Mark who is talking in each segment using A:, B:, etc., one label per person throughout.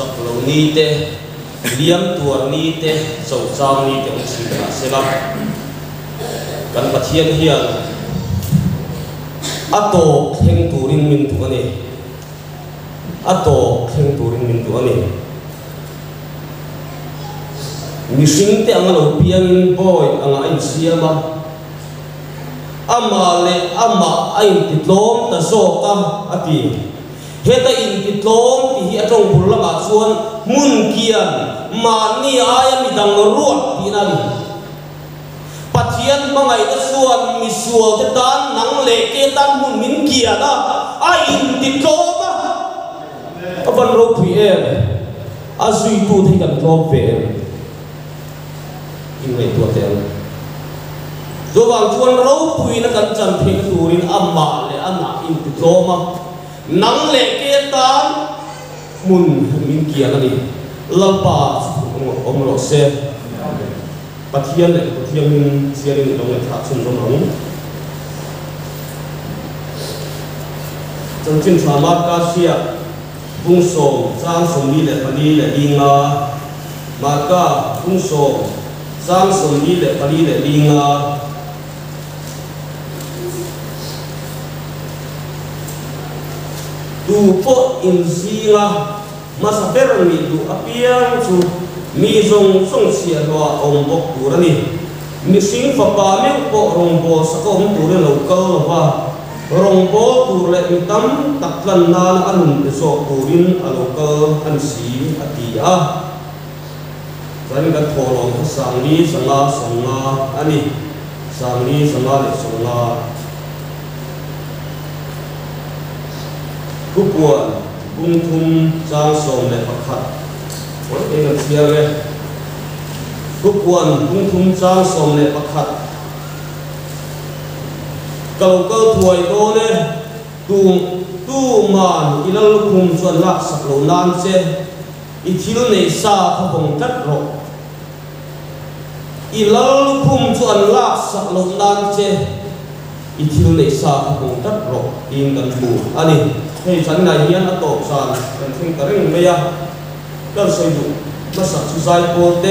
A: chak lâu ni tê, liếm tuar ni tê chau chang ni te ong si ka se la kan pathian hian ato theng turin min tu ani ato theng turin minh tu ani mihring te anga lo piangin boy anga in siama ama le ama a in ti tlom ta zoka ati heta in ti tlom ti hi atong bul lama chuan mun kian ma ni ai mi dang ruat ti na ni pathian mangai ta suan mi sual te dan nang le ke tan mun min kia na ai in ti tlom a aban ro phi em a zui tu thi kan tlom ve em in nei tua te do wang chuan ro pui na kan chan the ka turin amma le ana in ti tloma nắng lệ kia tan mun min kia na ni lampa ông ro se pathian thiên pathian min siarin dong le tha chun dong nong chân chân thỏa mát ca xe vung sổ so sổ đi ni le đi le đi ma ka ca, vung sổ som sổ đi pani le đi tu đi ngà zinga masa per mi tu apiang chu mi zong song sia lo ong bok tu rani mi sing fa pa mi po rong bo sa ko hum tu re lo ko lo rong bo le tak lan na na an te so tu rin a lo an si a zani ka tho lo ka sang ni sanga sanga ani. Sang ni sanga le kupuan bung thum chang som le pakhat oi e kan sia le kupuan bung thum chang som phật pakhat kal kal thuai do ne tu tu man ilal kum chuan lak sak lo nan che i thil nei sa kha bong tat ro ilal kum chuan lak sak lo nan che i thil nei sa kha bong ro in kan bu thì hei chan ngai nó tổ sản cần sinh thing ka bây giờ à. cần kan sei du sản xuất chu zai pol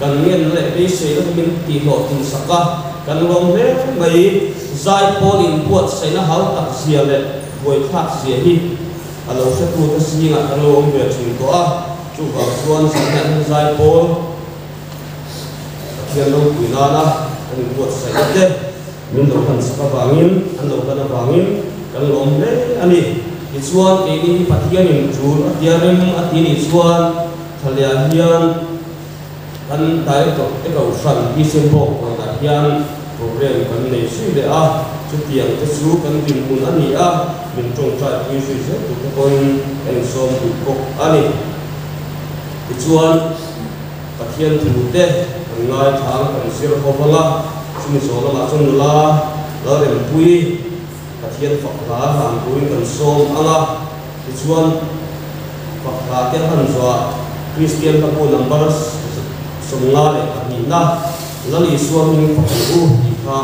A: cần nghiên lệ đi xây se la min ti lo tin saka cần lòng le mấy zai pol in puat xây nó hau tak sia lệ voi thak sia hi. À lâu sẽ tu ta si nga kan lom ve chin to a chu ba chuan sa na zai pol khian lo pui na na kan xây sei te mình lo kan saka bangin an lo kan bangin kan vàng yên ani i ani e ini pathian yang chul atiarim atini chuan thalia hian kan dai to te ko san hi sem ko da hian program kan nei sui le a chu tiang te su kan tin mun ani a min tong tra ki sui se tu kon in en som tu ko ani i chuan tu te kan ngai thang kan sir ho bala chumi so la chung la la rem pui pathian fakla cuối cần kan som anga ti chuan fakla thiên han dọa christian ka ko để somnga nhìn ni na. Lý suam min phật u thì kha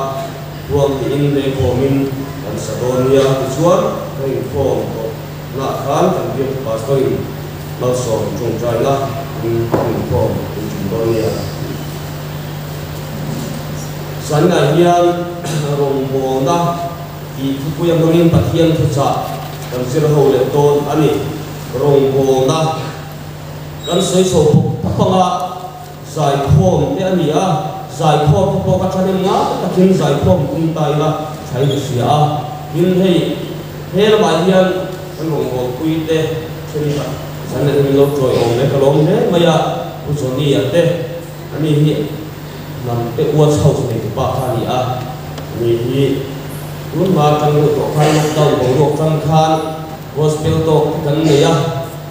A: ruang thì in minh, ko min kan nha thì chuan kai ko lạ khán kan bi pastor in mal sổ trùng trai na in in ko in nha sáng ngày hian rồng bồ na thì thu pu yang ngin pathian thu cha kan hầu ho tôn ton ani rồng hồ na kan soi so panga zai khom te ani a zai khom po ka thani nga ta kin zai khom kum tai la thai ni sia hin hei hel ba hian kan rong bo pui te thani ta là sẵn lo mình ong le ổn lom cả lông thế. Bây giờ ya te ani hi tê. Anh ấy hiện. Làm cái uất a ni hi luôn mà trong một tổ khai một đầu của một trăm khan gospel tổ cần này à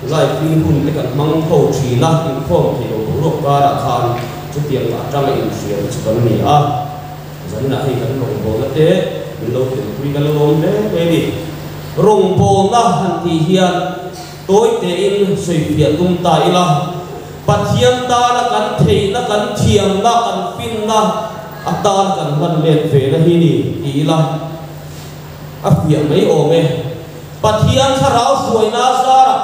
A: lại phim hùng cái cần mang khẩu chỉ là in phong thì đầu tổ ca đã khan chút tiền là trăm này chuyện chỉ cần này à dẫn lại thì đồng rồng bồ thế mình lâu tiền quy cái lâu đấy đây đi rồng bồ na hẳn thì hiền tối tế in suy phiền tung tài là bát hiền ta là cần thầy là cần thiềm là cần pin là atan kan man về ve na hi ni i la a pia mai o me pathian tharau suai na zara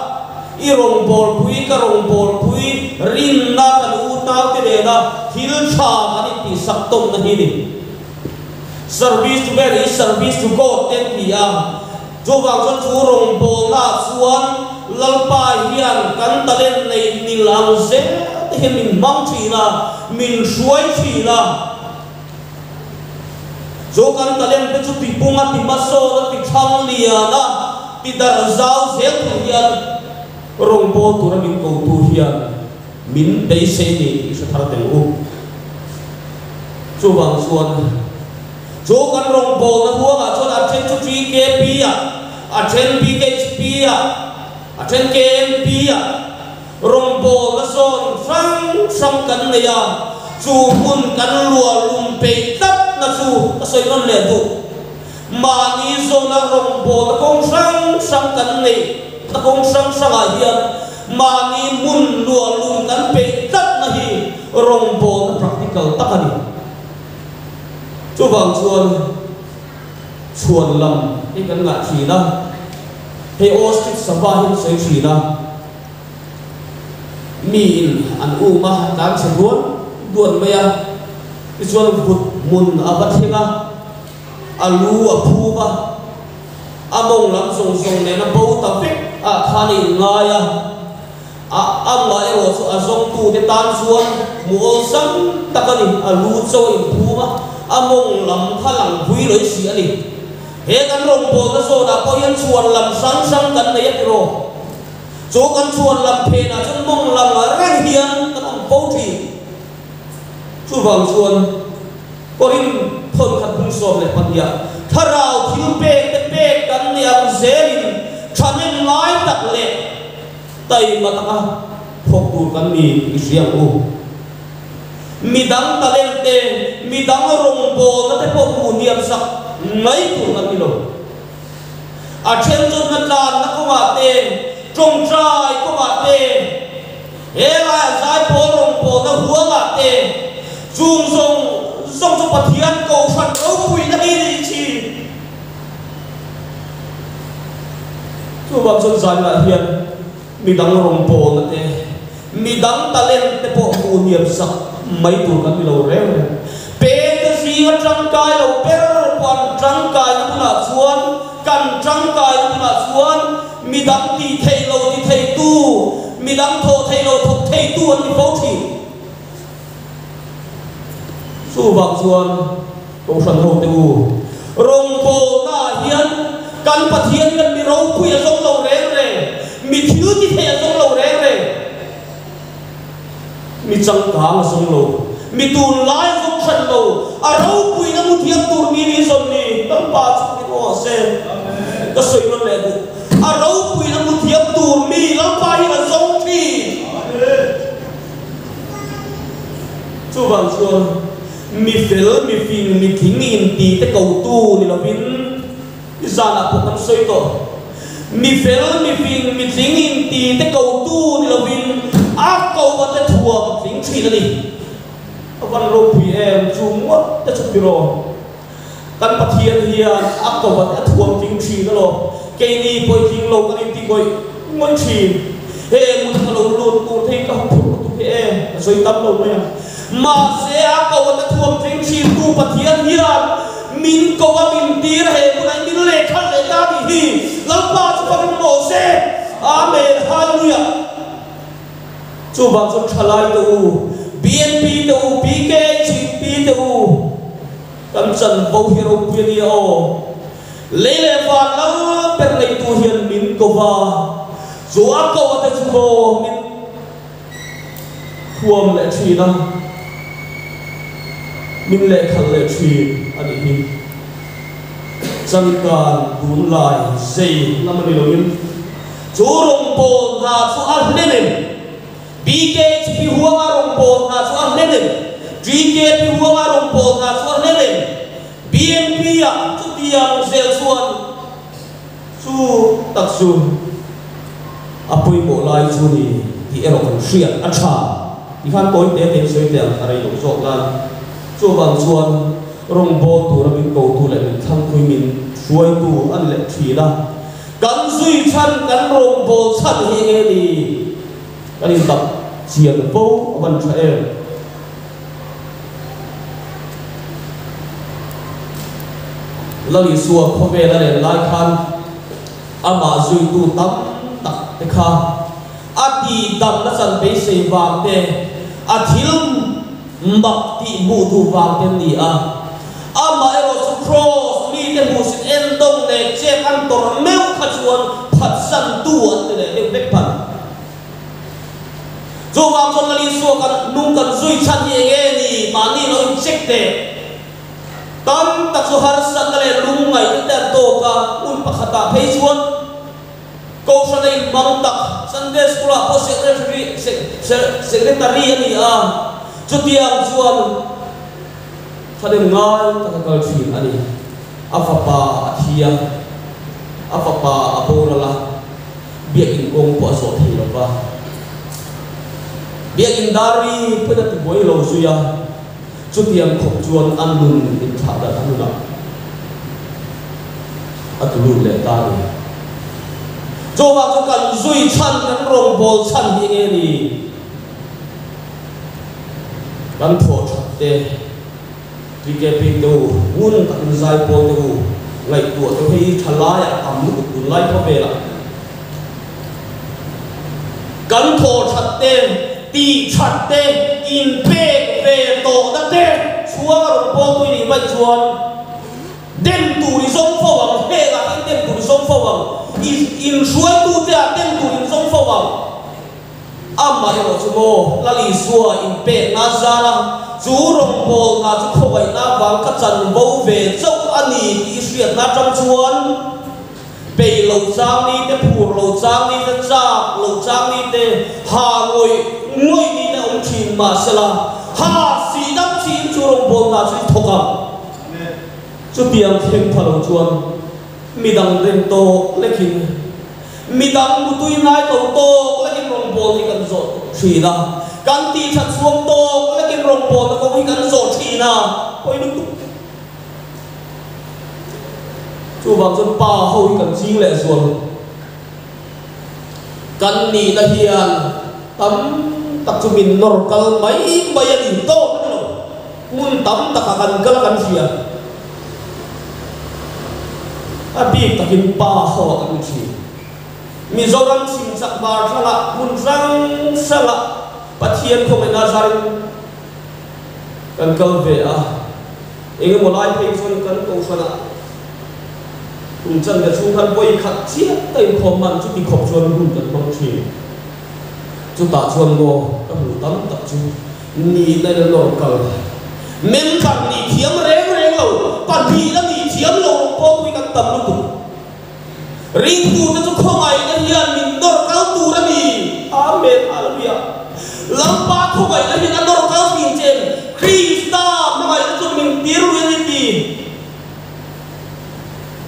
A: i rong bol pui ka rong bol pui rin na kan u ta te de na thil tha ani ti sak tom na hi ni service to very service to god ten ti a chu wang chon chu rong bol na chuan lalpa hian kan ta len nei ni lang te min mang chi na min suai chi na zo kan talem pe chu ti punga ti maso na ti thang lia na ti dar zau zel tu hian rong ra min ko tu hian min dei se ni sa thar te u chu wang chuan zo kan rong po na huwa ga chuan a chen chu ke pi a a chen pi ke pi a a chen ke pi a rong po na son sang sang kan ne ya chu mun kan lua lum pe tap chu ta soi non le du mà ni zo na rong bo ta kong sang sang kan nei ta kong sang sang a hian mà ni mun lua lum kan pe tat na hi rong bo na practical ta ni chu bang chuan chuan lam i kan nga thi na. He ostrich saba hin soi thi na. Mi in an u ma dan se buon buon maya chuan vụt mun a alu a among lam song song ne na bo ta fik a khani ngaya a amma e ro so azong tu te tan suan mu ol sam takani alu cho in phu among lam khalang hui loi si ani he kan rong bo ta so da po yan chuan lam sang sang kan ne yak ro chỗ kan chuan lam phe na chun mong lam a rang hian kan ang po thi chu vang chuan orin thon khat bung som le patia tharau thil pe te pe kan ni am zelin thanin lai tak le tai mataka phok tur kan ni isiang u. Midang talente midang rongbo na te po mu niam sak ngai tu kan ni lo a chen chun na tlan na ko ma te trong trai ko ma te he la zai po rongbo na huwa ma te chung song dòng dòng bật thiên cầu phật ấu quỷ đã đi đi chi chú bác xuân dài là thiên mình đắng rồng bồ là thế. Mi đắng ta lên te bộ mù niệm sắc mấy tù các mi lâu réo này. Bê cái gì ở trăng cài lâu bê còn trong cái nó là xuống cần trong cái nó là xuống mình đắng thì thầy lâu thì thầy tu, mình đắng thô thầy lâu thô thầy tu anh thì phẫu thị su bak chuan ko san ho te u rong po na hian kan pathian kan mi ro pui a song lo re mi thiu ti the a song lo re mi chang ka a song lo mi tun lai song san lo a ro pui na mu thiam tur mi ni son ni. Tam pa chu ni ko se ka soi non le bu a ro pui na mu thiam tur mi lam pa hi a song thi chu bang chuan mi fel mi fin mi thing in ti te cầu tu ni lo vin zana po kan soi to mi fel mi fin mi thing in ti te cầu tu ni lo vin a cầu wa te thua thing chi la ni van ro pi em chu mo te chu pi ro kan pathian hian a cầu wa te thua thing chi la lo ke ni poi thing lo kan ti koi ngon chi he mun ka lo lu tu thei ka hu tu he em soi tam lo me mà sẽ cầu ta thuồng chính chi tu bát thiên hiền min cầu wa min tir he kun ai min le khan le ta bi hi lam pa chu pa min mo se amen hallelujah chu ba chu thalai tu bnp tu pk chp tu kam chan vo hero pia o le le va la per le tu hiền min cầu wa zo a cầu ta chu bo min thuồng le chi na min le khal le thi ani hi chang kan dun lai sei lamani bị yin chu rong po na chu al nenem bk pi huwa rong po na chu al nenem gk pi huwa rong po na chu al nenem bmp ya chu tiang sel chuan chu tak su apoi mo lai chu ni em còn kan ăn a thì ti khan tế tế xuyên soi ở đây lo zo kan chu bang vâng chuan rong bo tu ra min ko tu le min thang khui min suai tu an le thi la kan zui chan kan rong bol san hi nge ni kan in tập chian vô văn cho em. Lâu đi xua kho về là để lai khan mà duy tu tam tak te kha. Tắm nó chẳng bế xây vàng tê te thiếu mbak ti bu tu wang te ni a ama ero su cross mi te bu sit en dong ne che an tor meu kha chuan phat san tu an te le bek pan zo con kon li suwa kan, nung kan zui chan ye nge ni, ma ni lo check te. Tam tak su har sa kale lung ngai te to ka, un pakhata phei chuan. Ko sa dei mang tak, sunday school a po secretary secretary ani a chutiang chuan thadem ngai tak kal thin ani afapa athia afapa aborala biak in kong po so thei ba biak in dari peda tu boy lo suya chút tiệm khóc chuan ăn lùn in thả đã ăn lùn à tụ lùn lệ ta đi cho vào cho cần duy chăn cái rồng bol chăn đi nghe đi cần thổ chặt tê vì cái pin đâu muốn tận dài bol đâu ngày tuổi tôi thấy thà lai à ẩm lúc tụ lai có về lại gần thổ chặt tê tì chặt tê in bê về tổ đất tê chúa rồng bol tôi đi vậy chuan đêm tù đi sống phô bằng hệ là cái đem tụ đi sống phô bằng, in in suối tu te a đem tụ đi sống phô bằng amma ero chumo lì suwa in pe na zara chu rong bol na chu khowai na wang về chau ani đi xuyên na trong chuồn pe lo chang đi để phur lo chang đi để cha lo chang ni te ha ngoi ngoi ni ông om mà ma sela ha si dam chi chu rong bol na chu thokam chu tiang theng phalo mi dang den to lekin mi dang mu tui nai to to lekin rong bol ni kan zo thri da kan ti that suam to lekin rong bol na ko hi kan zo thri na koi nu tu chu bang chun pa ho hi kan jing le kan ni na hian tam tak chu min nor kal mai mai ani to mun tam tak kan kal kan hian abi takin pa ho kan mizoram răng sak bar thala mun không sala pathian ko na zarin kan kal ve a. Eng mo lai pe chon kan ko sala kun chan ga chung kan boi khat chia tai kho man, chu ti khop chon hun kan mang thi chu ta chon go ka hu tam ta chu. Ni na lo kal. Men kan ni thiam reng reng lo, pan bi la ni thiam lo, po tu kan tam lu tu ring tu na chu khong ai na hian min dor kal tu ra ni amen hallelujah lampa khong ai na hian dor kal tin chen krista ma ai chu min tir ru ni ti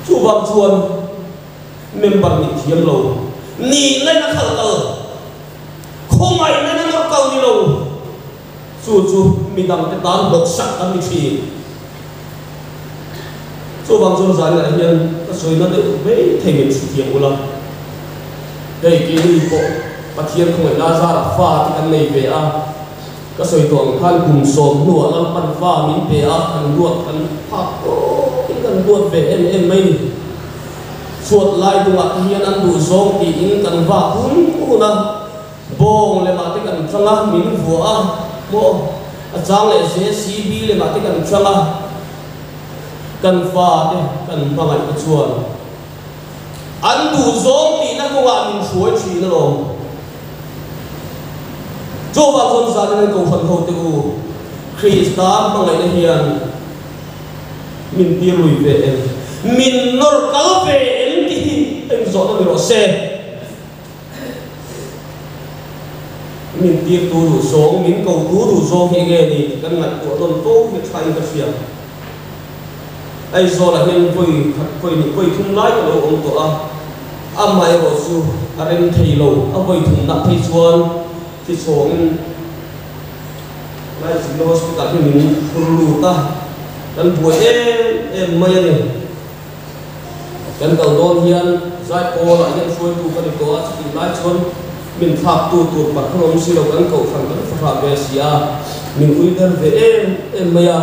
A: chu bang chuan member ni thiam lo ni na na khal kal khong ai na na dor kal ni lo chu chu mi dang te tan bok sak kan ni thi so bang so zan la hian ka soi na de ve thei min chi tiang ula dei ki ni ko pathian khong la ra là pha thì ăn này về ka các sợi tuồng khan cùng som nùa lam pan pha min về a ăn duat ăn pa ô, cái cần duat về em em mây. Suốt lai tu a hian an du zong thì in cần va cũng ku na bông le mà cái cần changa min vu a mo a trang à, lại dễ xí bi cái cần thơm cần pha đi cần mà ngày cái chuồn ăn đủ giống thì nó cũng ăn mình chỉ nó rồi. Cho vào con ra nên cầu phần hậu tiêu khi ta mà ngày nó hiền. Mình đi lùi về. Mình nó cáo về em thì em dọn nó bị rõ xe. Mình đi tu đủ số, mình cầu tu đủ số nghe nghe thì căn mặt của tôn tốt việc thay vật việc ai zo là hian voi vui những vui thum lai của ông tổ a a mai ro su a ren thầy lầu a voi thum nặng thei chuan thì xuống lại sin lo hospital ni min lù ta. Kan buổi em em mai này. Kan kal don hian zai ko la hian suai tu kan ko a thì lai chuan min phạm tu tu pa khom si lo kan ko phang kan fa be sia min ui dar ve em em maya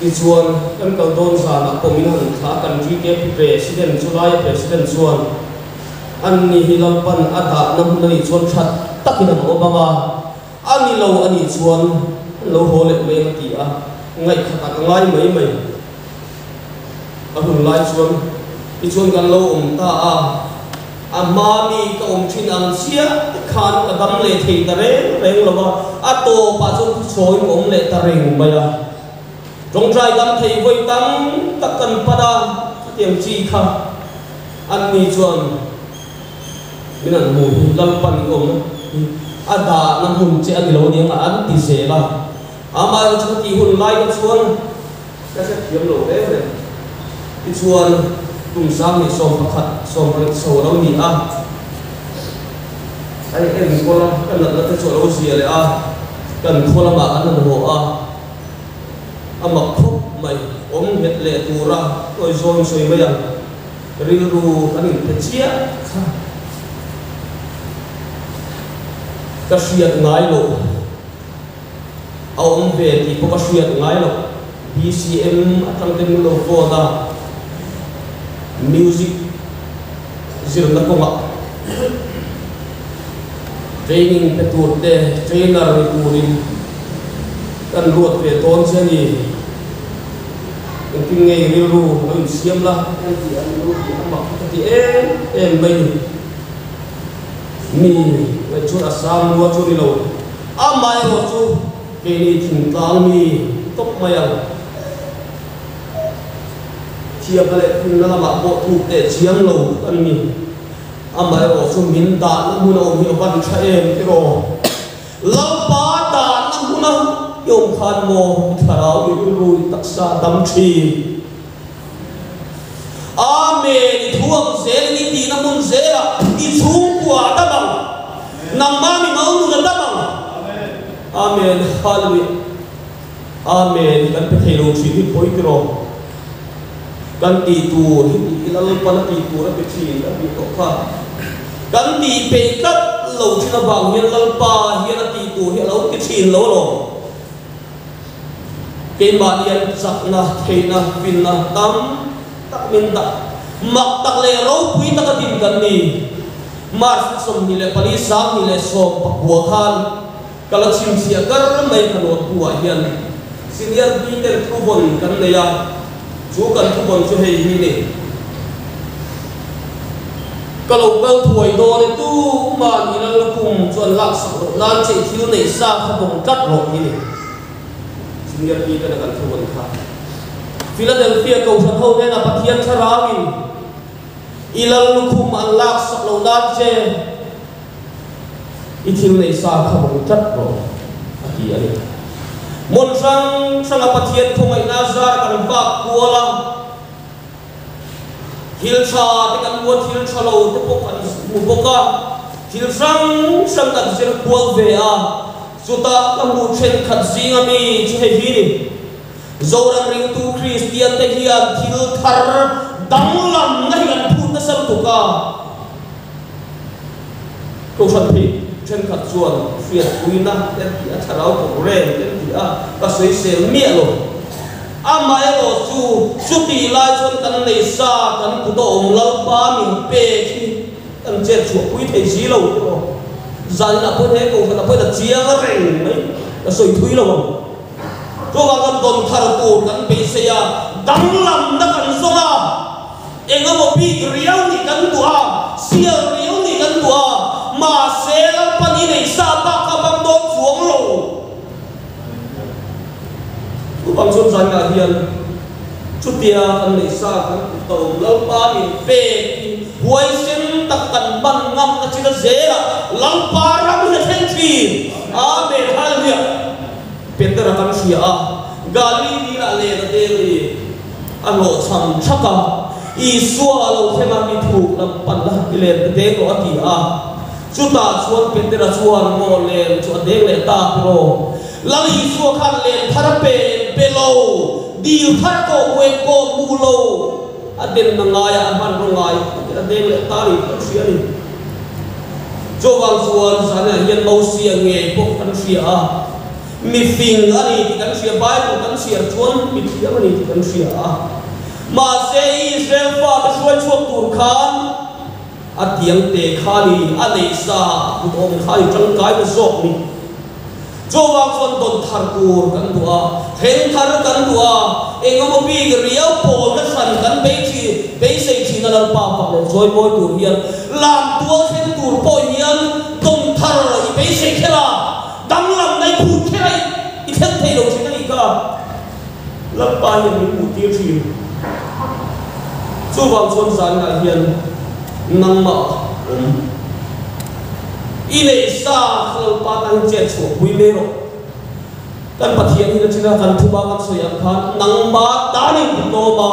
A: i chuan kan kal don sa na ko min han tha kan ji ke president chulai president chuan an ni hi hilam pan ada nam ni chuan that takina an banga ani lo ani chuan lo hole me ma ti a. Ngai khata ka ngai mai mai a hun lai chuan i chuan kan lo um ta a. A ma mi ka um thin ang sia khan ka dam le thei ta re reng lo ba. A to pa chuan choi om le ta reng mai a trong trai dam thầy voi tắm tak cần pada tiam chi kha an ni chuan minan mu lam pan năm hùng chế ăn lâu ani là ăn an ti là à mà chu ti hùng lai ka chuan ka se thiam lỗ đấy ne ti chuan cùng sang ni som khát som ri sầu đâu nhỉ à. Anh em ko la kan lật ta so lo si à. Cần kan ko la ăn được hộ à ama khúc mày om nhiệt lệ tù ra oi rồi rồi bây giờ. Ri ru nhìn pe chia các ka ngái lộ. Ông về thì có các pawh ngái lộ. Ngai lo BCM atang ten lo pawh da music. Zirna konga training pe tur te trainer ni turin kan ruat ve ton chen ni cái nghề ru nó bị xiêm la em chỉ ăn ru chỉ ăn mặc thì em em bây mi vậy chú là sao mua chú đi lâu à mai rồi chú. Cái này thỉnh tang mi tóc mày à. Chia cái lệ phun là mà bộ thu để chiang lâu anh mi à mai rồi chú min đạn nó mua nó hiểu văn chạy em cái rồi lâu ba đạn nó mua nó yom khan mo tharau yu ru taksa dam thi amen. Thuam zel ni ti na mun zela i chu kwa da bang nam ma mi mau nu da bang amen. Hallelujah. Amen. Kan pe thelo chi ni poi kro kan ti tu ilal pa la ti tu ra pe chi la bi to kha kan ti pe kat lo chi na bang hian lal pa hian ti tu hian lo ki chi lo lo cái mà điên giặc na thế na pin na tam tak min tak mak tak le ro pui tak tin kan đi, mà som ni le pali sang ni le som pak bua khan là chim sia xin mai đi bua hian senior peter thubon kan ne ya chu kan thubon chu hei hi cả kalau kau thuai đồ này tu ma ni la kum chuan lak sa nan thiếu này xa không bằng bong tat như này senior peter kan thubon kha Philadelphia cầu thần hậu nên là bắt thiên cha ra mình ilal lukum an lak sak lo dan che ithil nei sa kha bong tat ro ati ani mon sang sang apa thiên không ai nazar kan ba kuala hil cha te kan mua hil cha lo te pok kan mu boka hil sang sang kan sel kual ve a suta ka mu chen khat zinga mi che hi ni zorang ring tu christian te hian thil thar danglam na hian phun na sal tu ka ko san phi chen khat chuan fiat kuina ten ti a tharau ko ren ten ti a ka sei sel mi lo amai lo chu chu ti lai chuan kan nei sa kan ku do om lal ba min pe khi kan che chu pui thei si lo ko là phơi thế cùng là phơi là da chia reng mấy, là sôi thui rồi. cho wa kan don thar tu kan pe à. đắng ya đã cắn na à. Em na một mo pi riau cắn kan tu à, sia riau ni cắn tu à, mà se la pa ni nei sa pa ka bang xuống chuang lo tu bang son san ga chút tiền tia kan nei sa kan to lo pa ni pe huai sen tak kan ban ngam ka chi da zela lang pa ra mu na then thi amen hallelujah Peter akan sia gali ni la le na de le ano cham chaka i suwa lo thema mi thu lam pan la ile de ko ati a chuta chuan Peter chuan mo le chu de le ta pro la i suwa khan le thara pe pe lo di phar ko kwe ko mu lo adin na ngaya aman ro ngai ta den le ta ri ta sia ni cho wang suan sana hian mo sia nge po kan sia a mi fing ani ti kan sia bai ko kan sia chuan mi ti ani ti kan sia a ma se israel fa ta suai chuak tur khan a tiang te khani a nei sa ku tom đi tang kai ba zok ni cho wa kon don thar kur kan tua hen thar kan tua engam bi riau po na san kan be chi be se chi na la pa pa le joy boy tu hian lam tua hen tur po hian don thar i thế se khela dang lam nai phu khela i then thei lo chi na i ka la pa hian mi pu ti chi cho wa kon san na hian nang ma um ile sa kalau patang jet so bui mero kan pathian ina chira kan tuba kan so yang kan nang ta ni to ba.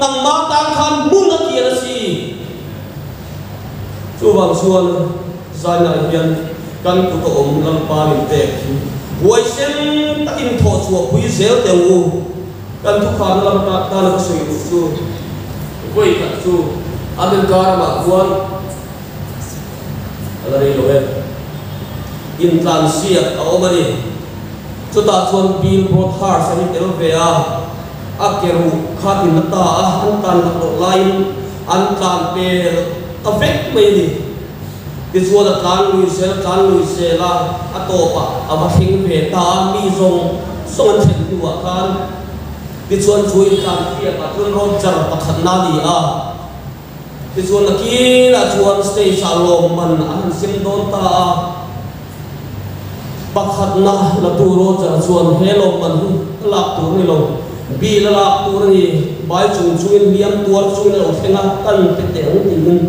A: Nang ma ta khan mun na kia si chu tuba suan sana hian kan ku to om lang pa ni te wai sem in tho chu hui zel te u kan thu khan lam ta ta na so yu su koi ka chu amen kar ma kuan ala rei loe in tlan sia a omani chu ta chuan bil bro thar sa ni tel ve a a ta an tan na to an tlan về, ta vek mai đi, cái chuan a lui se tan lui se la a to pa a va thing ve ta mi zong song an chen tu a kan ti chuan chu in tlan pia ta chuan ron char ti chuan la ki la chuan stay sa lom man an sim don ta. A pakhat na la tu ro cha chuan he lom man la tu ni lo bi la la tu ni bai chung chung in liam tuar chung lo thenga kan te te ang ti mun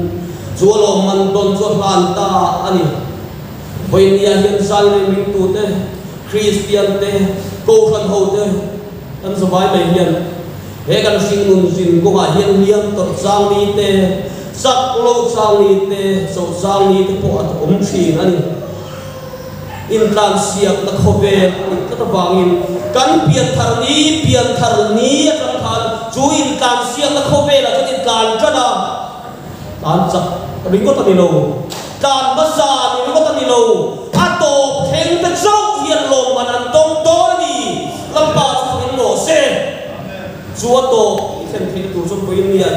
A: chu lo man don chu han ta ani voi nia hian san le min tu te christian te ko khan ho te kan sa bai mai hian he kan sing nun sin ko ga hian liam to sang ni te sak lo sang ni te so sang ni te po at om thin ani in tlan siak na khove in ka wangin kan pian thar ni pian thar ni kan khan chu in tlan siak na khove la kan in tlan kana tlan chak ring ko tani lo tlan ba sa ni ring ko tani lo a to theng ta chau hian lo man an tong to ni lam pa chu in lo se chu a to khen thei tu chu ko ni a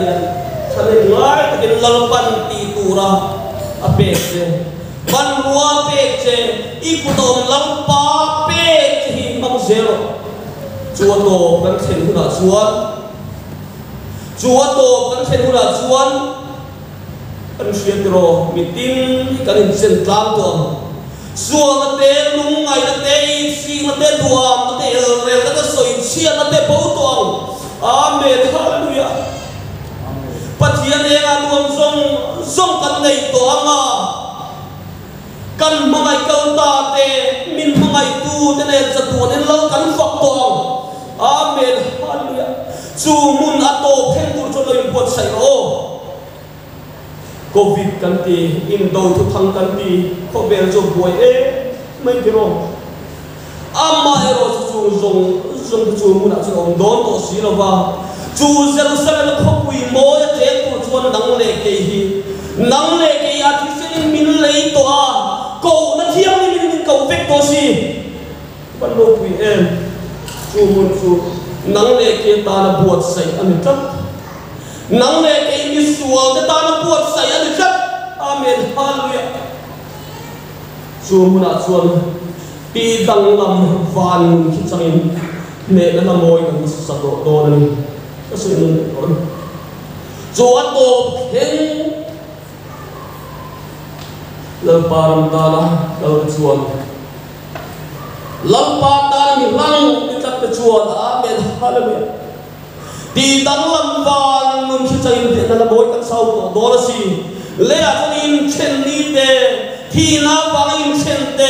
A: hian thale ngai takin lalpan ti tu a pe se ban rua pe che i ku lam pa pe che hi mang zero. Chua to kan chen hu na chuan chua to kan chen hu na chuan kan sian ro mitin, kan in chen tlam to suang te lung ngai na te si na te duam na te re na te soi chia na te bau to amen hallelujah pathian e a luam zong zong kan nei to anga kan mangai kau ta te min mangai tu te ne cha tu lo kan fok amen. Hallelujah. Chu mun ato phen tur cho lo pot sai ro covid kan ti in do thu thang kan ti ko ber jo boy e mai ti ro amma ero ro chu zong zong chu mun a chu om don to si lo chu jerusalem ko pui mo e te tu chuan nang le ke hi nang le ke a thi sen min le to a ko na thiam ni min min ko vek to si ban lo pui em chu mun chu nang le ke ta na buat sai ani tap nang le ke mi sual te ta na buat sai ani tap amen hallelujah chu mun a chuan pi dang lam van khi changin me na na moi kan sa do do ก็สุดลุงคนจวนตัวเห็นลำปารำตาละเราชวนลำปาตาลมีลังดิตักชวนอาเมนฮาเลเมียดีตั้งลำบานนุ่มชิดใจเด็ดนั่นละบอยตั้งเศร้าตัวดอลสีเลี้ยงอินเชนนี่เดทีน่าฟังอินเชนเด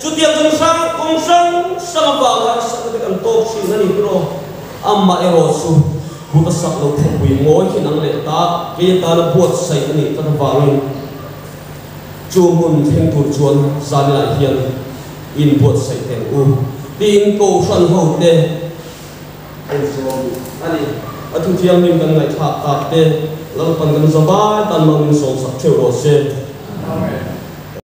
A: จุดเดียวกันสังคมสังสารวัตรสังเด็กกันโตชินันนี่โปรอัมมาเอโรสู ni ka su nun on zo to khi năng lệ ta lal ta là pa tala mi lang ni tak chuan amen hallelujah di dang lam van nun in chen ni te thi na in cầu te hậu dia kan sang anh sang sang wa ga sang de kan to ta tan mang
B: Amen.